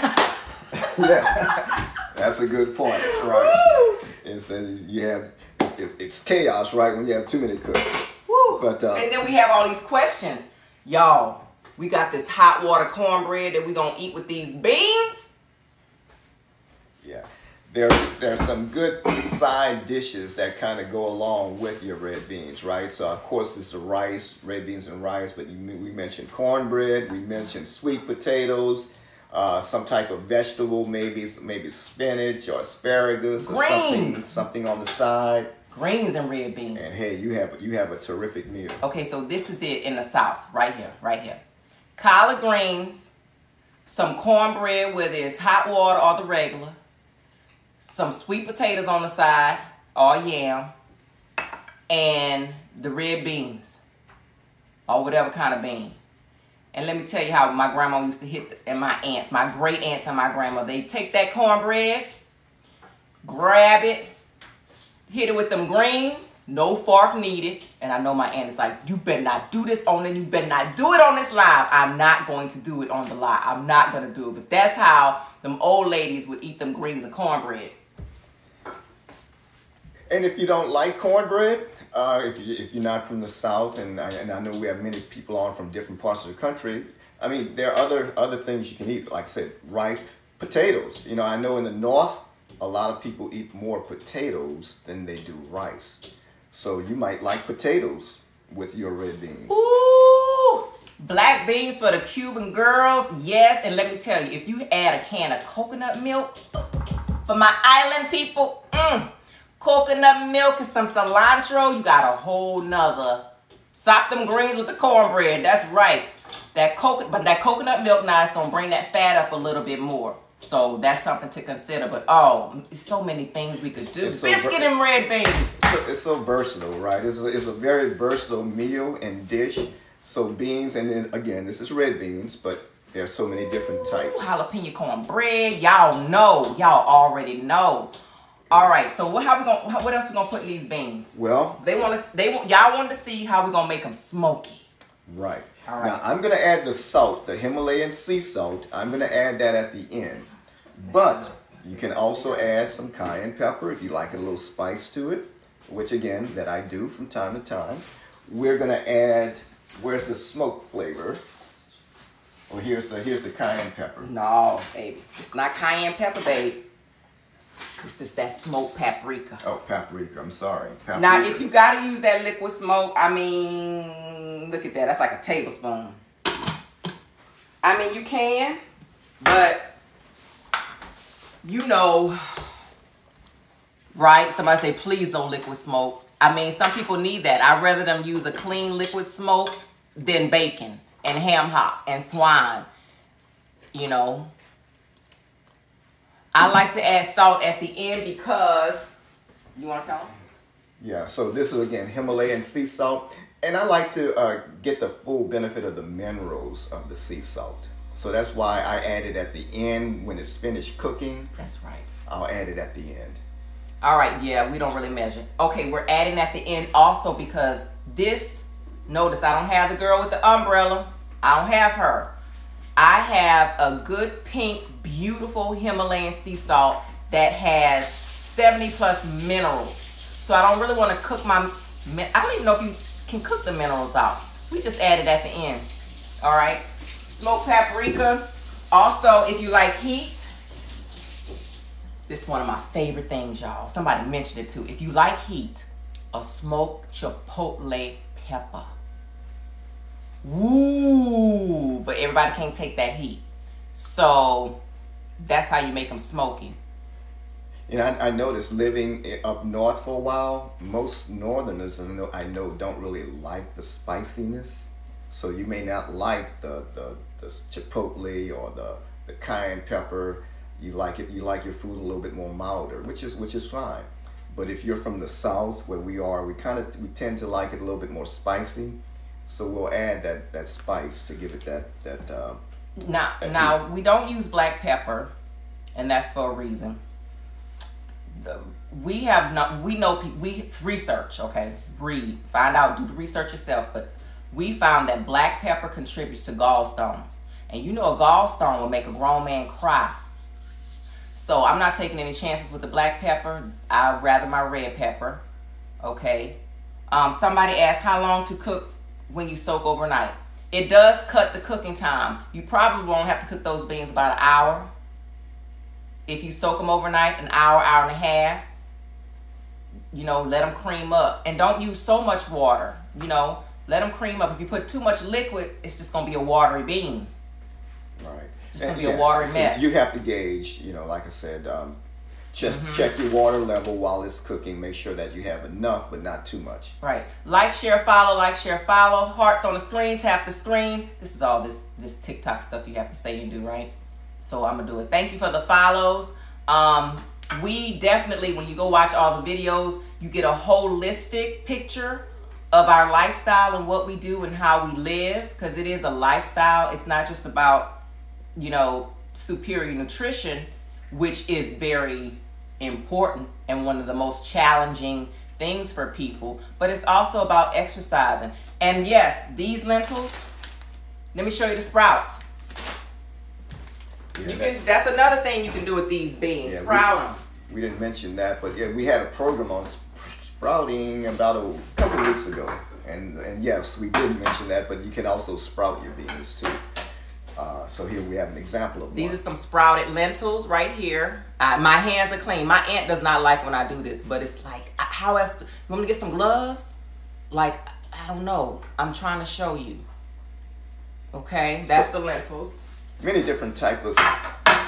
yeah, that's a good point, right? It's uh, you have it's, it's, chaos, right? When you have too many cooks. Woo. But uh, and then we have all these questions, y'all. We got this hot water cornbread that we gonna eat with these beans. Yeah there there's some good side dishes that kind of go along with your red beans, right? So of course it's the rice, red beans and rice, but you, we mentioned cornbread, we mentioned sweet potatoes, uh, some type of vegetable, maybe maybe spinach or asparagus or something, something on the side. Greens and red beans. And hey, you have you have a terrific meal. Okay, so this is it in the south, right here, right here. Collard greens, some cornbread, whether it's hot water or the regular some sweet potatoes on the side, or yam, and the red beans, or whatever kind of bean. And let me tell you how my grandma used to hit, the, and my aunts, my great aunts and my grandma, they take that cornbread, grab it, hit it with them greens, no fork needed. And I know my aunt is like, you better not do this on it. You better not do it on this live. I'm not going to do it on the live. I'm not going to do it. But that's how them old ladies would eat them greens and cornbread. And if you don't like cornbread, uh, if, you, you're not from the South, and I, and I know we have many people on from different parts of the country, I mean, there are other, other things you can eat, like I said, rice, potatoes. You know, I know in the North, a lot of people eat more potatoes than they do rice. So you might like potatoes with your red beans. Ooh! Black beans for the Cuban girls, yes. And let me tell you, if you add a can of coconut milk for my island people, mm, coconut milk and some cilantro, you got a whole nother. Sop them greens with the cornbread. That's right. That coconut, but that coconut milk now is gonna bring that fat up a little bit more. So that's something to consider. But oh, so many things we could do. So Biscuit ver- and red beans. It's so, it's so versatile, right? It's a, it's a very versatile meal and dish. So beans, and then again, this is red beans, but there are so many different types. Jalapeno cornbread, y'all know, y'all already know. All right, so what how we gonna what else we gonna put in these beans? Well, they want to they want y'all want to see how we gonna make them smoky. Right. All right. Now I'm gonna add the salt, the Himalayan sea salt. I'm gonna add that at the end, but you can also add some cayenne pepper if you like a little spice to it, which again that I do from time to time. We're gonna add where's the smoke flavor? Well, here's the here's the cayenne pepper. No, baby, it's not cayenne pepper, babe. This is that smoked paprika. Oh, paprika. I'm sorry. Paprika. Now, if you gotta use that liquid smoke, I mean, look at that. That's like a tablespoon. I mean, you can, but you know, right? Somebody say, please no liquid smoke. I mean, some people need that. I'd rather them use a clean liquid smoke than bacon and ham hock and swine. You know, I like to add salt at the end because you want to tell them? Yeah, so this is again Himalayan sea salt. And I like to uh, get the full benefit of the minerals of the sea salt. So that's why I add it at the end when it's finished cooking. That's right. I'll add it at the end. All right, yeah, we don't really measure. Okay, we're adding at the end also because this, notice I don't have the girl with the umbrella. I don't have her. I have a good pink, beautiful Himalayan sea salt that has 70 plus minerals. So I don't really want to cook my, I don't even know if you can cook the minerals out. We just add it at the end. All right. Smoked paprika. Also, if you like heat, this is one of my favorite things, y'all. Somebody mentioned it too. If you like heat, a smoked chipotle pepper. Woo! But everybody can't take that heat. So that's how you make them smoky. You know, I, I noticed living up north for a while, most northerners I know, I know don't really like the spiciness. So you may not like the, the, the chipotle or the, the cayenne pepper. You like it. You like your food a little bit more milder, which is which is fine. But if you're from the south, where we are, we kind of we tend to like it a little bit more spicy. So we'll add that that spice to give it that that. Uh, now, now we don't use black pepper, and that's for a reason we have not we know we research okay? Read find out do the research yourself but we found that black pepper contributes to gallstones. And you know a gallstone will make a grown man cry. So i'm not taking any chances with the black pepper. I'd rather my red pepper okay? Um, somebody asked how long to cook when you soak overnight. It does cut the cooking time. You probably won't have to cook those beans about an hour if you soak them overnight, an hour, hour and a half, you know, let them cream up. And don't use so much water, you know, let them cream up. If you put too much liquid, it's just going to be a watery bean. Right. It's just going to be yeah, a watery so mess. You have to gauge, you know, like I said, um, just mm-hmm. check your water level while it's cooking. Make sure that you have enough, but not too much. Right. Like, share, follow. Like, share, follow. Hearts on the screen. Tap the screen. This is all this this TikTok stuff you have to say and do, right? So I'm gonna do it. Thank you for the follows. Um, we definitely, when you go watch all the videos, you get a holistic picture of our lifestyle and what we do and how we live because it is a lifestyle. It's not just about, you know, superior nutrition, which is very important and one of the most challenging things for people, but it's also about exercising. And yes, these lentils, let me show you the sprouts. Yeah, you can. That's another thing you can do with these beans. Yeah, Sprout them. We, we, didn't mention that, but yeah, we had a program on sprouting about a couple weeks ago, and and yes, we did mention that. But you can also sprout your beans too. Uh, so here we have an example of these one. are some sprouted lentils right here. Uh, my hands are clean. My aunt does not like when I do this, but it's like, how else? You want me to get some gloves? Like, I don't know. I'm trying to show you. Okay, that's so, the lentils many different types of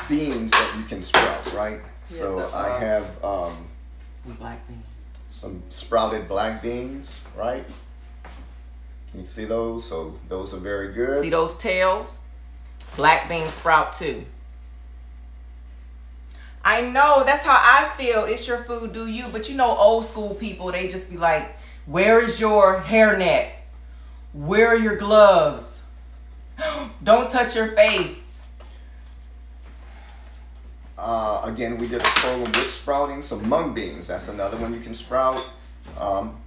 beans that you can sprout, right? Yes, so I have um, some black beans. Some sprouted black beans, right? Can you see those? So those are very good. See those tails? Black beans sprout too. I know that's how I feel. It's your food, do you? But you know, old school people, they just be like, "Where is your hairnet? Where are your gloves? Don't touch your face. Uh, again, we did a program with sprouting. So mung beans, that's another one you can sprout. Um,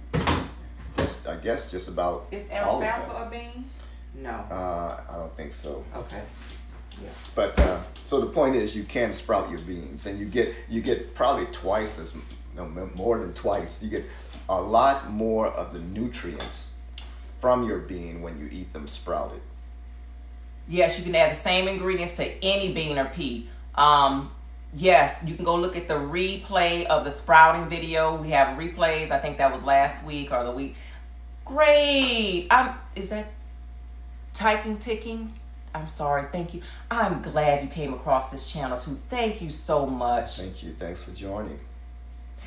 just, I guess just about Is alfalfa a bean? No. Uh, I don't think so. Okay. Yeah. But uh, so the point is, you can sprout your beans, and you get you get probably twice as no, more than twice. You get a lot more of the nutrients from your bean when you eat them sprouted. Yes, you can add the same ingredients to any bean or pea. Um, yes, you can go look at the replay of the sprouting video. We have replays. I think that was last week or the week. Great. I'm, is that typing ticking? I'm sorry. Thank you. I'm glad you came across this channel too. Thank you so much. Thank you. Thanks for joining.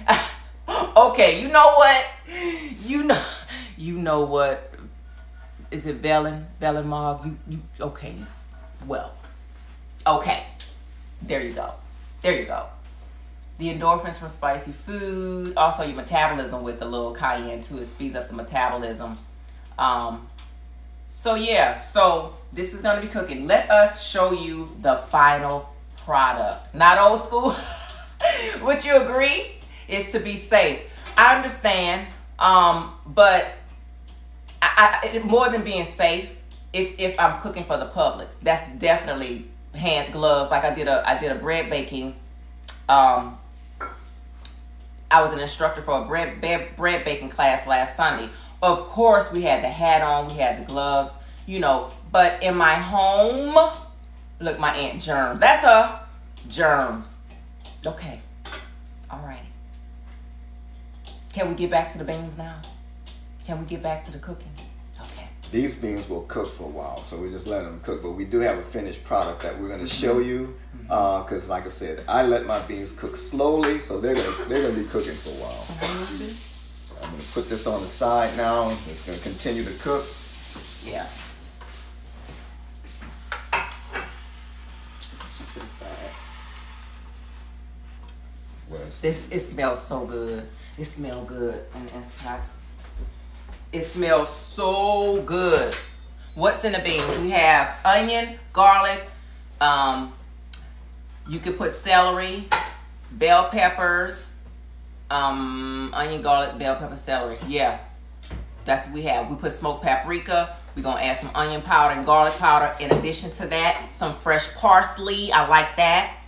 okay, you know what? You know you know what? Is it Velen? Velen Mog? You, you, okay. Well, okay. There you go. There you go. The endorphins from spicy food. Also, your metabolism with the little cayenne too. It speeds up the metabolism. Um, so yeah, so this is gonna be cooking. Let us show you the final product. Not old school. Would you agree? Is to be safe. I understand, um, but I, I, more than being safe, it's if I'm cooking for the public. That's definitely hand gloves. Like I did a I did a bread baking. Um, I was an instructor for a bread, bread bread baking class last Sunday. Of course, we had the hat on, we had the gloves, you know. But in my home, look, my aunt germs. That's her germs. Okay, all right. Can we get back to the beans now? Can we get back to the cooking? Okay. These beans will cook for a while, so we just let them cook. But we do have a finished product that we're going to show you, because, uh, like I said, I let my beans cook slowly, so they're gonna they're gonna be cooking for a while. I'm gonna put this on the side now. It's gonna continue to cook. Yeah. This it smells so good. It smells good and it's hot. It smells so good. What's in the beans? We have onion, garlic. Um, you could put celery, bell peppers, um, onion, garlic, bell pepper, celery. Yeah, that's what we have. We put smoked paprika. We're gonna add some onion powder and garlic powder. In addition to that, some fresh parsley. I like that.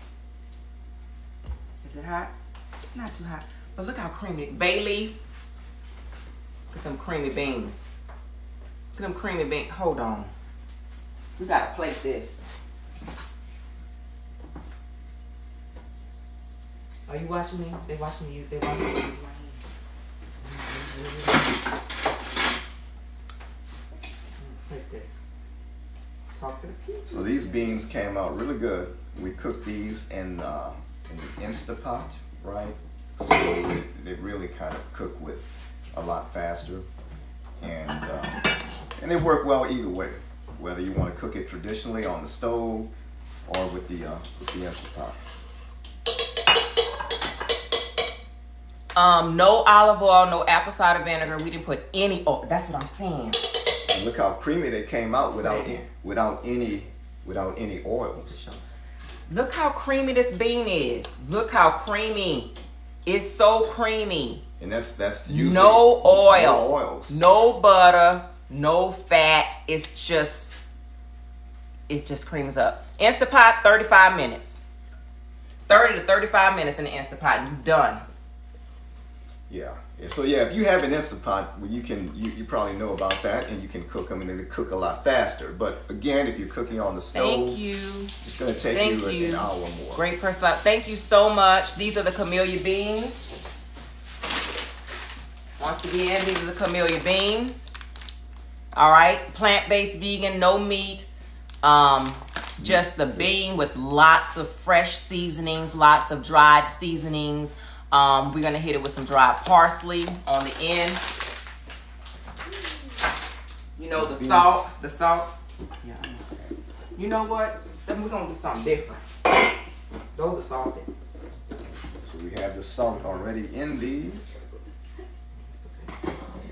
Is it hot? It's not too hot. But look how creamy. Bay leaf. Them creamy beans. Look at them creamy beans. Hold on. We gotta plate this. Are you watching me? They watching you. They watching you. This. Talk to the. So these beans came out really good. We cooked these in, uh, in the Instapot, right? So they really kind of cook with a lot faster, and um, and they work well either way. Whether you want to cook it traditionally on the stove or with the uh, with the Instapot. Um, no olive oil, no apple cider vinegar. We didn't put any. Oh, that's what I'm saying. And look how creamy they came out without any, without any without any oils. Look how creamy this bean is. Look how creamy. It's so creamy. And that's that's usually no oil, no oils, no butter, no fat. It's just it just creams up. Instapot, 35 minutes. 30 to 35 minutes in the Instapot, and you're done. Yeah. So yeah, if you have an Instapot, well, you can you, you probably know about that, and you can cook them, and they cook a lot faster. But again, if you're cooking on the stove, thank you. It's going to take thank you, you an hour more. Great person. Thank you so much. These are the camellia beans. Once again, these are the camellia beans. All right, plant-based, vegan, no meat. Um, just the bean with lots of fresh seasonings, lots of dried seasonings. Um, we're gonna hit it with some dried parsley on the end. You know the salt, the salt. Yeah. You know what? Then we're gonna do something different. Those are salted. So we have the salt already in these.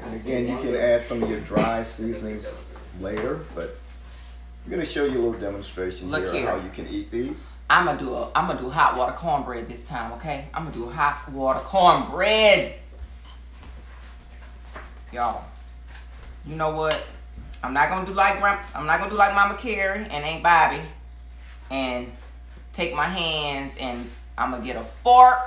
And again, you can add some of your dry seasonings later, but I'm gonna show you a little demonstration Look here, here. how you can eat these. I'm gonna do a I'm gonna do hot water cornbread this time, okay? I'm gonna do hot water cornbread. Y'all, you know what? I'm not gonna do like I'm not gonna do like Mama Carrie and Aunt Bobby and take my hands and I'm gonna get a fork.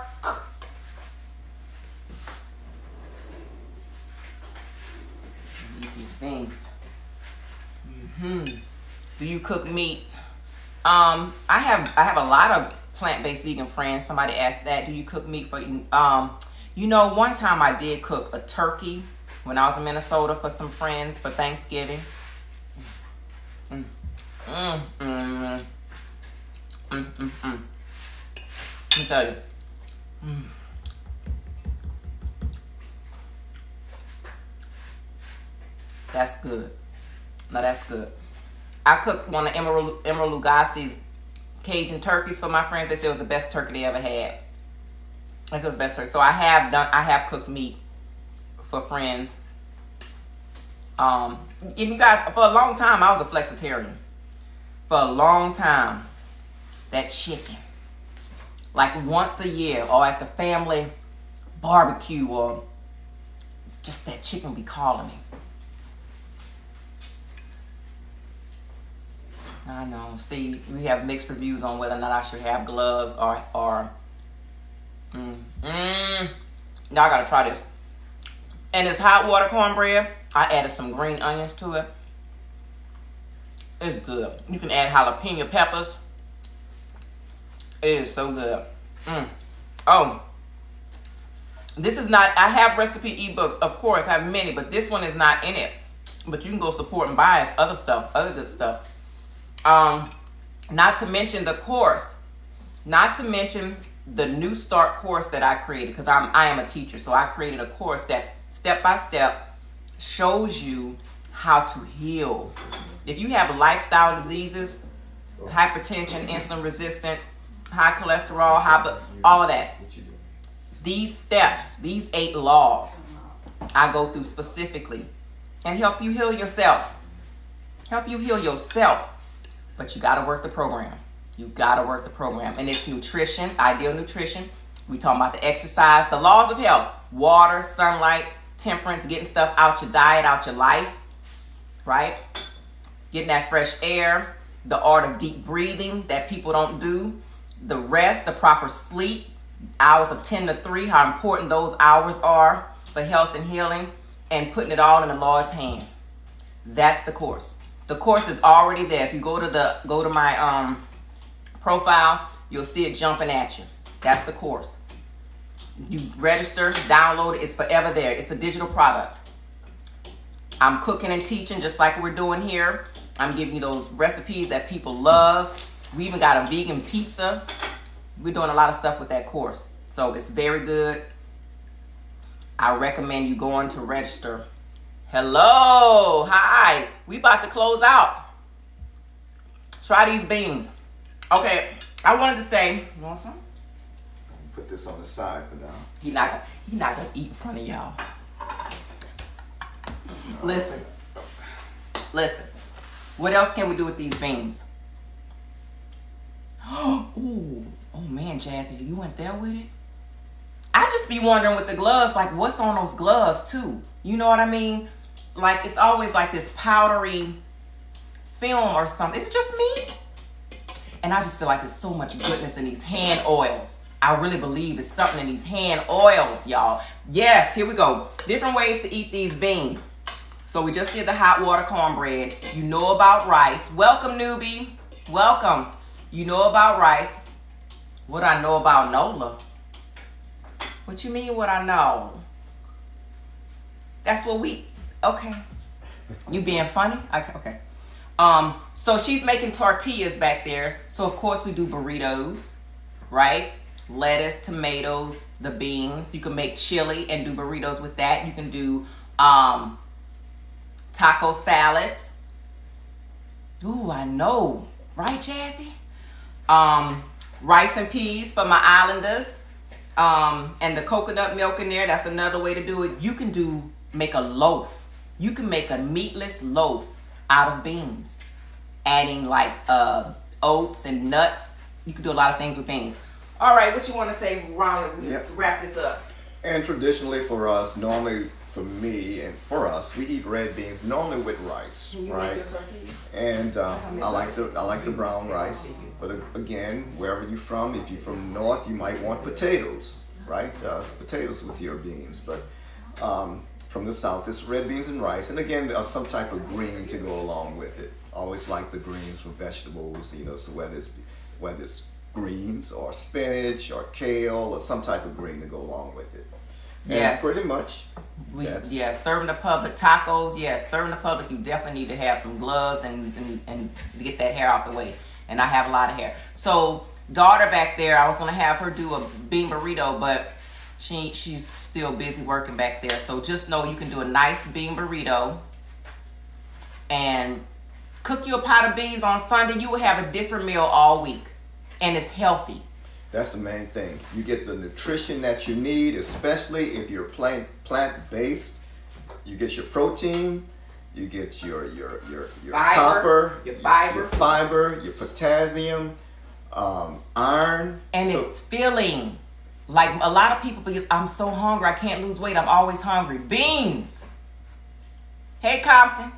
Things. hmm Do you cook meat? Um, I have I have a lot of plant-based vegan friends. Somebody asked that. Do you cook meat for um you know, one time I did cook a turkey when I was in Minnesota for some friends for Thanksgiving. Mm. Mm, mm, mm, mm, mm. Let me tell you. That's good. No, that's good. I cooked one of Emeril, Emeril Lagasse's Cajun turkeys for my friends. They said it was the best turkey they ever had. It was the best turkey. So I have done. I have cooked meat for friends. Um, and you guys, for a long time, I was a flexitarian. For a long time, that chicken, like once a year, or at the family barbecue, or just that chicken be calling me. I know. See, we have mixed reviews on whether or not I should have gloves or or. Mm, mm, now I gotta try this. And it's hot water cornbread, I added some green onions to it. It's good. You can add jalapeno peppers. It is so good. Mm. Oh, this is not. I have recipe ebooks, of course, I have many, but this one is not in it. But you can go support and buy other stuff, other good stuff. Um, not to mention the course, not to mention the new start course that I created because I'm I am a teacher, so I created a course that step by step shows you how to heal. If you have lifestyle diseases, hypertension, insulin resistant, high cholesterol, high all of that. These steps, these eight laws, I go through specifically and help you heal yourself. Help you heal yourself but you got to work the program. You got to work the program. And it's nutrition, ideal nutrition. We talking about the exercise, the laws of health, water, sunlight, temperance, getting stuff out your diet, out your life, right? Getting that fresh air, the art of deep breathing that people don't do, the rest, the proper sleep, hours of 10 to 3, how important those hours are for health and healing, and putting it all in the Lord's hand. That's the course. The course is already there. If you go to the go to my um, profile, you'll see it jumping at you. That's the course. You register, download it. It's forever there. It's a digital product. I'm cooking and teaching just like we're doing here. I'm giving you those recipes that people love. We even got a vegan pizza. We're doing a lot of stuff with that course. So it's very good. I recommend you going to register Hello. Hi. We about to close out. Try these beans. Okay. I wanted to say. You want some? Put this on the side for now. He not gonna, he not gonna eat in front of y'all. Listen. Listen. What else can we do with these beans? Ooh. Oh man, Jazzy, you went there with it? I just be wondering with the gloves, like what's on those gloves too. You know what I mean? Like it's always like this powdery film or something. Is it just me? And I just feel like there's so much goodness in these hand oils. I really believe there's something in these hand oils, y'all. Yes, here we go. Different ways to eat these beans. So we just did the hot water cornbread. You know about rice. Welcome, newbie. Welcome. You know about rice. What I know about Nola? What you mean what I know? That's what we Okay. You being funny? Okay. Okay. Um, so she's making tortillas back there. So of course we do burritos, right? Lettuce, tomatoes, the beans. You can make chili and do burritos with that. You can do um, taco salads. Ooh, I know, right, Jazzy? Um, rice and peas for my islanders. Um, and the coconut milk in there. That's another way to do it. You can do make a loaf you can make a meatless loaf out of beans, adding like uh, oats and nuts. You can do a lot of things with beans. All right, what you want to say, Ron? Yep. Wrap this up. And traditionally for us, normally for me and for us, we eat red beans normally with rice, right? And uh, I like the I like the brown rice. But again, wherever you're from, if you're from north, you might want potatoes, right? Uh, potatoes with your beans. But um, from the south. It's red beans and rice, and again, uh, some type of green to go along with it. Always like the greens for vegetables, you know. So whether it's whether it's greens or spinach or kale or some type of green to go along with it. And yes. pretty much. We, yeah, serving the public tacos. Yes, serving the public. You definitely need to have some gloves and, and and get that hair out the way. And I have a lot of hair. So daughter back there, I was gonna have her do a bean burrito, but she she's still busy working back there. So just know you can do a nice bean burrito and cook you a pot of beans on Sunday. You will have a different meal all week, and it's healthy. That's the main thing. You get the nutrition that you need, especially if you're plant plant based. You get your protein, You get your your your your Fiber, copper, your fiber. your fiber, your potassium, um, iron, and So- it's filling. Like a lot of people, I'm so hungry, I can't lose weight. I'm always hungry. Beans. Hey, Compton.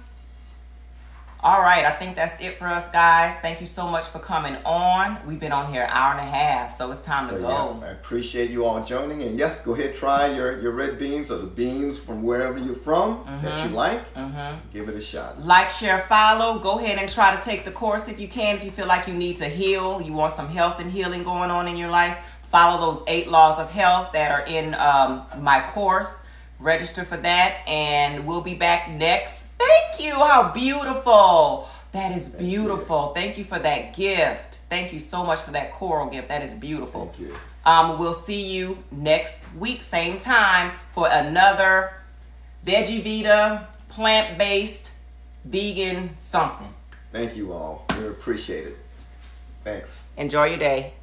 All right, I think that's it for us, guys. Thank you so much for coming on. We've been on here an hour and a half, so it's time So, to yeah, go. I appreciate you all joining. And yes, go ahead, try your, your red beans or the beans from wherever you're from that you like. Mm-hmm. Give it a shot. Like, share, follow. Go ahead and try to take the course if you can. If you feel like you need to heal, you want some health and healing going on in your life, follow those eight laws of health that are in um, my course. Register for that, and we'll be back next. Thank you. How beautiful. That is beautiful. Thank you for that gift. Thank you so much for that coral gift. That is beautiful. Thank you. Um, we'll see you next week, same time, for another Veggie Vita, plant based, vegan something. Thank you all. We appreciate it. Thanks. Enjoy your day.